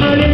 Maria.